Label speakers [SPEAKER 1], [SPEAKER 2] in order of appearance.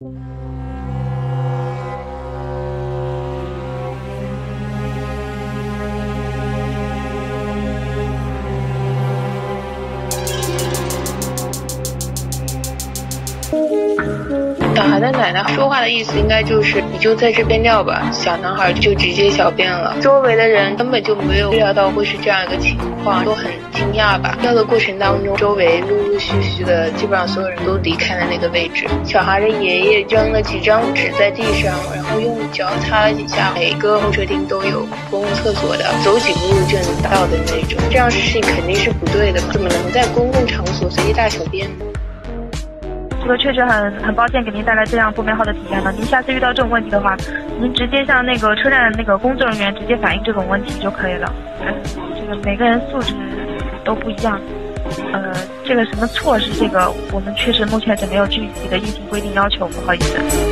[SPEAKER 1] Música 小孩的奶奶说话的意思应该就是你就在这边尿吧，小男孩就直接小便了。周围的人根本就没有预料到会是这样一个情况，都很惊讶吧。尿的过程当中，周围陆陆续续的，基本上所有人都离开了那个位置。小孩的爷爷扔了几张纸在地上，然后用脚擦了几下。每个候车厅都有公共厕所的，走几步路就能到的那种。这样事情肯定是不对的，怎么能在公共场所随地大小便呢？
[SPEAKER 2] 个确实很很抱歉给您带来这样不美好的体验了。您下次遇到这种问题的话，您直接向那个车站那个工作人员直接反映这种问题就可以了。嗯，这个每个人素质都不一样，呃，这个什么措施，这个我们确实目前是没有具体的硬性规定要求，不好意思。